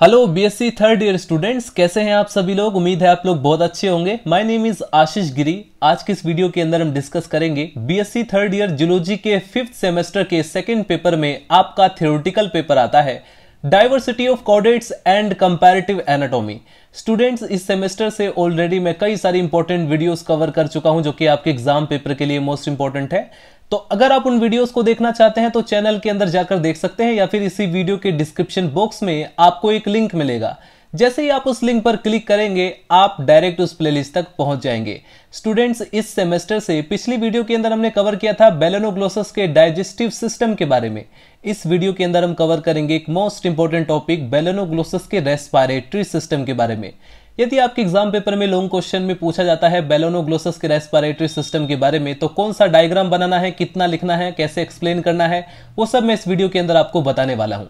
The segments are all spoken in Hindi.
Hello BSc third year students कैसे हैं आप सभी लोग? उम्मीद है आप लोग बहुत अच्छे होंगे। My name is Ashish Giri आज के इस वीडियो के अंदर हम डिस्कस करेंगे बीएससी थर्ड ईयर जूलॉजी के फिफ्थ सेमेस्टर के सेकंड पेपर में आपका थ्योरेटिकल पेपर आता है। Diversity of chordates and comparative anatomy students इस सेमेस्टर से ऑलरेडी मैं कई सारी इंपॉर्टेंट वीडियोस कवर कर चुका हूँ, जो कि आपके एग्ज़ाम पेपर के लिए मोस्ट इंपॉर्टेंट है। तो अगर आप उन वीडियोस को देखना चाहते हैं तो चैनल के अंदर जाकर देख सकते हैं या फिर इसी वीडियो के डिस्क्रिप्शन बॉक्स में आपको एक लिंक मिलेगा। जैसे ही आप उस लिंक पर क्लिक करेंगे, आप डायरेक्ट उस प्लेलिस्ट तक पहुँच जाएँगे। स्टूडेंट्स, इस सेमेस्टर से पिछली वीडियो के अंदर हमने कवर किया था बेलेनोग्लोसस के डाइजेस्टिव सिस्टम के बारे में। इस वीडियो के अंदर हम कवर करेंगे एक मोस्ट इंपॉर्टेंट टॉपिक बेलेनोग्लोसस के रेस्पायरेटरी सिस्टम के बारे में। यदि आपके एग्ज़ाम पेपर में लॉन्ग क्वेश्चन में पूछा जाता है बेलोनोग्लोसस के रेस्पिरेटरी सिस्टम के बारे में तो कौन सा डायग्राम बनाना है, कितना लिखना है, कैसे एक्सप्लेन करना है, वो सब मैं इस वीडियो के अंदर आपको बताने वाला हूँ।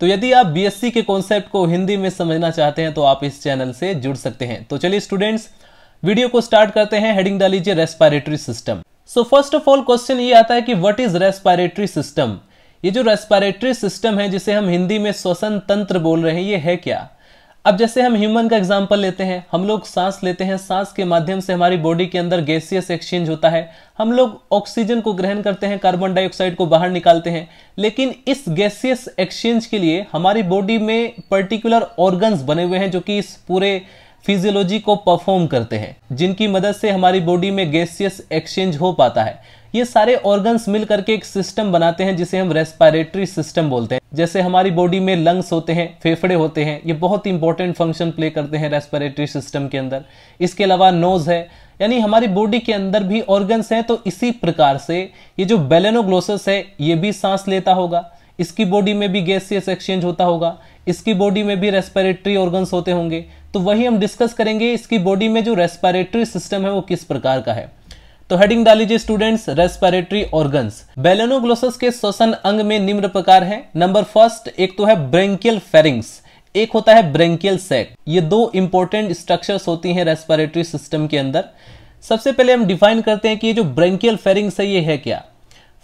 तो यदि आप बीएससी के कॉन्सेप्ट को हिंदी में समझना चाहते हैं तो आप इस चैनल से जुड़ सकते हैं। तो चलिए स्टूडेंट्स वीडियो को स्टार्ट करते हैं heading डालीजिए respiratory system so first of all question ये आता है कि व्हाट इज़ रेस्पिरेटरी सिस्टम ये जो रेस्पिरेटरी सिस्टम है, जिसे हम हिंदी में श्वसन तंत्र बोल रहे हैं, ये है क्या? अब जैसे हम ह्यूमन का एग्ज़ाम्पल लेते हैं, हम लोग सांस लेते हैं, सांस के माध्यम से हमारी बॉडी के अंदर गैसियस एक्सचेंज होता है। हम लोग ऑक्सीजन को ग्रहण करते हैं कार्बन डाइऑक्साइड को बाहर निकालते हैं। लेकिन इस गैसियस एक्सचेंज के लिए हमारी बॉडी में पर्टिकुलर ऑर्गन्स बने हुए हैं जो कि इस पूरे फिजियोलॉजी को परफॉर्म करते हैं, जिनकी मदद से हमारी बॉडी में गैसियस एक्सचेंज हो पाता है। ये सारे ऑर्गन्स मिल करके एक सिस्टम बनाते हैं, जिसे हम रेस्पिरेटरी सिस्टम बोलते हैं। जैसे हमारी बॉडी में लंग्स होते हैं, फेफड़े होते हैं, ये बहुत इंपॉर्टेंट फ़ंक्शन प्ले करते हैं रेस्पिरेटरी सिस्टम के अंदर। इसके अलावा नोज़ है, यानी हमारी बॉडी के अंदर भी ऑर्गन्स हैं तो इसी प्रकार से ये जो बेलेनोग्लोसस है, ये भी सांस लेता होगा। इसकी बॉडी में भी गैसियस एक्सचेंज होता होगा। इसकी बॉडी में भी रेस्पिरेटरी ऑर्गन्स होते होंगे। तो वही हम डिस्कस करेंगे, इसकी बॉडी में जो रेस्पिरेटरी सिस्टम है, वो किस प्रकार का है। तो हेडिंग डाल लीजिए स्टूडेंट्स रेस्पिरेटरी ऑर्गन्स बेलेनोग्लोसस के श्वसन अंग में निम्न प्रकार है। नंबर फ़र्स्ट एक तो है ब्रेंकियल फेरिंग्स एक होता है ब्रेंकियल सैक ये दो इंपॉर्टेंट स्ट्रक्चर्स होती हैं रेस्पिरेटरी सिस्टम के अंदर। सबसे पहले हम डिफाइन करते हैं कि ये जो ब्रेंकियल फेरिंग्स है, ये है क्या?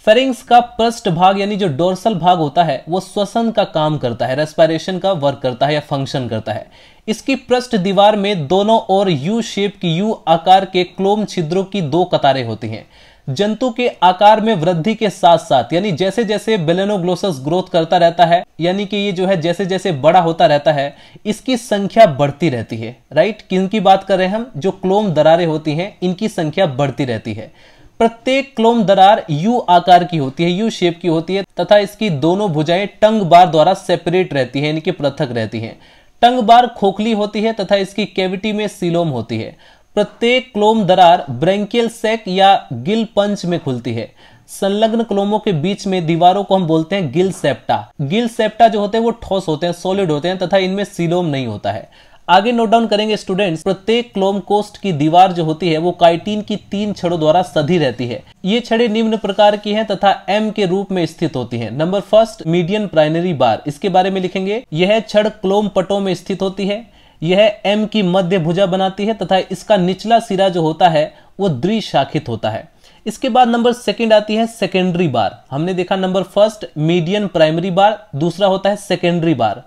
फेरिंग्स का पृष्ठ भाग, यानी जो डोर्सल भाग होता है, वो श्वसन का काम करता है रेस्पिरेशन का वर्क करता है या फ़ंक्शन करता है। इसकी पृष्ठ दीवार में दोनों ओर यू शेप की यू आकार के क्लोम छिद्रों की दो कतारें होती हैं। जंतु के आकार में वृद्धि के साथ साथ यानी जैसे जैसे बेलेनोग्लोसस ग्रोथ करता रहता है, यानी कि ये जो है जैसे जैसे बड़ा होता रहता है, इसकी संख्या बढ़ती रहती है। राइट किन की बात कर रहे हैं हम? जो क्लोम दरारें होती हैं, इनकी संख्या बढ़ती रहती है। प्रत्येक क्लोम दरार यू आकार की होती है, यू शेप की होती है, तथा इसकी दोनों भुजाएँ टंग बार द्वारा सेपरेट रहती है, यानी कि पृथक रहती हैं। टंग बार खोखली होती है तथा इसकी कैविटी में सिलोम होती है। प्रत्येक क्लोम दरार ब्रेंकियल सेक या गिल पंच में खुलती है। संलग्न क्लोमों के बीच में दीवारों को हम बोलते हैं गिल सेप्टा गिल सेप्टा जो होते हैं, वो ठोस होते हैं सॉलिड होते हैं, तथा इनमें सिलोम नहीं होता है। आगे नोट डाउन करेंगे स्टूडेंट्स प्रत्येक क्लोम कोस्ट की दीवार जो होती है, वो काइटिन की तीन छड़ों द्वारा सधी रहती है। ये छड़े निम्न प्रकार की हैं तथा एम के रूप में स्थित होती हैं। Number first median primary bar इसके बारे में लिखेंगे, यह छड़ क्लोम पटों में स्थित होती है। यह एम की मध्य भुजा बनाती है तथा इसका निचला सिरा जो होता है, वो द्विशाखित होता है। इसके बाद नंबर सेकंड आती है सेकेंडरी बार हमने देखा number first median primary bar दूसरा होता है सेकेंडरी बार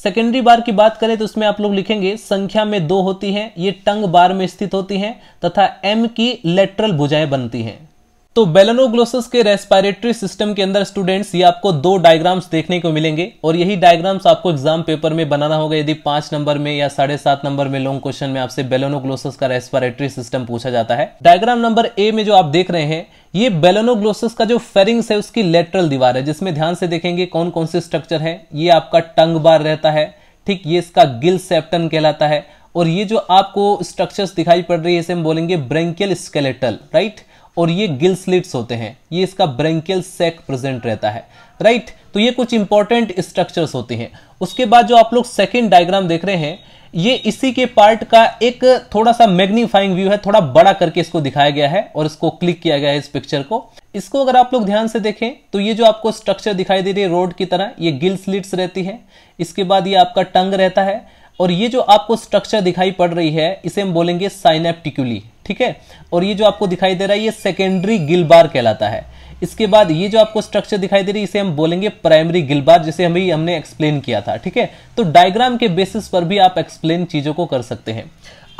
सेकेंडरी बार की बात करें तो उसमें आप लोग लिखेंगे, संख्या में दो होती हैं, ये टंग बार में स्थित होती हैं, तथा एम की लेटरल भुजाएँ बनती हैं। तो बेलेनोग्लोसस के रेस्पिरेटरी सिस्टम के अंदर स्टूडेंट्स ये आपको दो डायग्राम्स देखने को मिलेंगे और यही डायग्राम्स आपको एग्ज़ाम पेपर में बनाना होगा। यदि पाँच नंबर में या साढ़े सात नंबर में लॉन्ग क्वेश्चन में आपसे बेलेनोग्लोसस का रेस्पिरेटरी सिस्टम पूछा जाता है। डायग्राम नंबर ए में जो आप देख रहे हैं, ये बेलेनोग्लोसस का जो फेरिंग्स है, उसकी लेटरल दीवार है, जिसमें ध्यान से देखेंगे कौन कौन से स्ट्रक्चर है। ये आपका टंग बार रहता है, ठीक, ये इसका गिल सेप्टन कहलाता है। और ये जो आपको स्ट्रक्चर्स दिखाई पड़ रही है, इसे हम बोलेंगे ब्रेंकियल स्केलेटल राइट और ये गिल स्लिट्स होते हैं। ये इसका ब्रेंकियल सेक प्रेजेंट रहता है। राइट तो ये कुछ इंपॉर्टेंट स्ट्रक्चर्स होते हैं। उसके बाद जो आप लोग सेकेंड डायग्राम देख रहे हैं, ये इसी के पार्ट का एक थोड़ा सा मैग्नीफाइंग व्यू है। थोड़ा बड़ा करके इसको दिखाया गया है और इसको क्लिक किया गया है इस पिक्चर को। इसको अगर आप लोग ध्यान से देखें तो ये जो आपको स्ट्रक्चर दिखाई दे रही है रोड की तरह, ये गिल स्लिट्स रहती है। इसके बाद ये आपका टंग रहता है और ये जो आपको स्ट्रक्चर दिखाई पड़ रही है, इसे हम बोलेंगे साइनेप्टिक्यूली ठीक है? और ये जो आपको दिखाई दे रहा है, ये सेकेंडरी गिल बार कहलाता है। इसके बाद ये जो आपको स्ट्रक्चर दिखाई दे रही है, इसे हम बोलेंगे प्राइमरी गिलबार जिसे हमें, हमने एक्सप्लेन किया था, ठीक है? तो डायग्राम के बेसिस पर भी आप एक्सप्लेन चीज़ों को कर सकते हैं।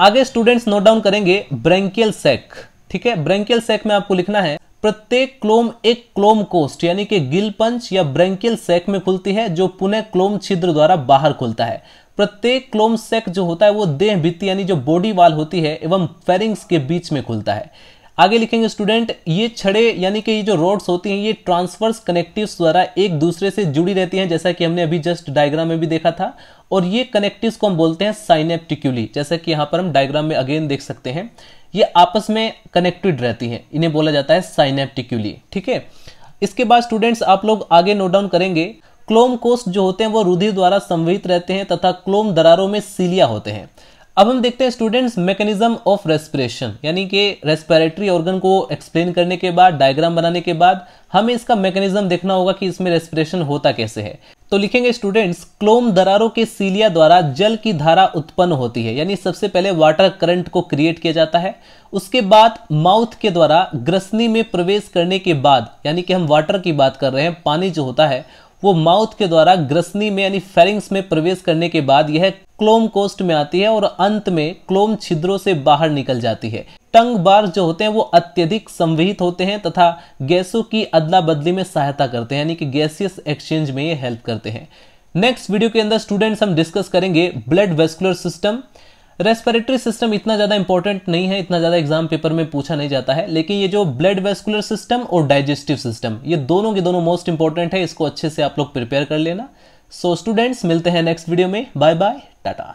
आगे स्टूडेंट्स नोट डाउन करेंगे ब्रेंकियल सेक ठीक है? ब्रेंकियल सेक में आपको लिखना है, प्रत्येक क्लोम एक क्लोम कोस्ट, यानी कि गिल पंच या ब्रेंकियल सेक में खुलती है, जो पुनः क्लोम छिद्र द्वारा बाहर खुलता है। प्रत्येक क्लोम सेक जो होता है वो देह, भित्ति यानी जो बॉडी वाल होती है एवं फेरिंग्स के बीच में खुलता है। आगे लिखेंगे, स्टूडेंट, ये छड़े यानी कि ये जो रोड्स होती हैं, ये ट्रांसफर्स कनेक्टिव्स द्वारा एक दूसरे से जुड़ी रहती हैं, जैसा कि हमने अभी जस्ट डायग्राम में भी देखा था। और ये कनेक्टिव्स को हम बोलते हैं साइनेप्टिक्यूली जैसा कि यहाँ पर हम डायग्राम में अगेन देख सकते हैं। ये आपस में कनेक्टेड रहती हैं, इन्हें बोला जाता है साइनेप्टिक्यूली ठीक है? इसके बाद स्टूडेंट्स आप लोग आगे नोट डाउन करेंगे क्लोम कोस्ट जो होते हैं, वो रुधिर द्वारा संवहित रहते हैं तथा क्लोम दरारों में सीलिया होते हैं। अब हम देखते हैं स्टूडेंट्स मैकेनिज्म ऑफ़ रेस्पिरेशन यानी कि रेस्पिरेटरी ऑर्गन को एक्सप्लेन करने के बाद डायग्राम बनाने के बाद, हमें इसका मैकेनिज्म देखना होगा कि इसमें रेस्पिरेशन होता कैसे है। तो लिखेंगे स्टूडेंट्स क्लोम दरारों के सीलिया द्वारा जल की धारा उत्पन्न होती है, यानी सबसे पहले वाटर करंट को क्रिएट किया जाता है। उसके बाद माउथ के द्वारा ग्रसनी में प्रवेश करने के बाद, यानी कि हम वाटर की बात कर रहे हैं, पानी जो होता है वो माउथ के द्वारा ग्रसनी में यानी फेरिंग्स में प्रवेश करने के बाद यह क्लोम कोस्ट में आती है और अंत में क्लोम छिद्रों से बाहर निकल जाती है। टंग बार जो होते हैं वो अत्यधिक संवहित होते हैं तथा गैसों की अदला बदली में सहायता करते हैं, यानी कि गैसियस एक्सचेंज में ये हेल्प करते हैं। नेक्स्ट वीडियो के अंदर स्टूडेंट्स हम डिस्कस करेंगे blood vascular system respiratory system इतना ज़्यादा इंपॉर्टेंट नहीं है इतना ज़्यादा एग्ज़ाम पेपर में पूछा नहीं जाता है लेकिन ये जो ब्लड वेस्कुलर सिस्टम और डाइजेस्टिव सिस्टम ये दोनों के दोनों मोस्ट इंपॉर्टेंट है इसको अच्छे से आप लोग प्रिपेयर कर लेना। सो so, स्टूडेंट्स मिलते हैं नेक्स्ट वीडियो में। Bye bye tata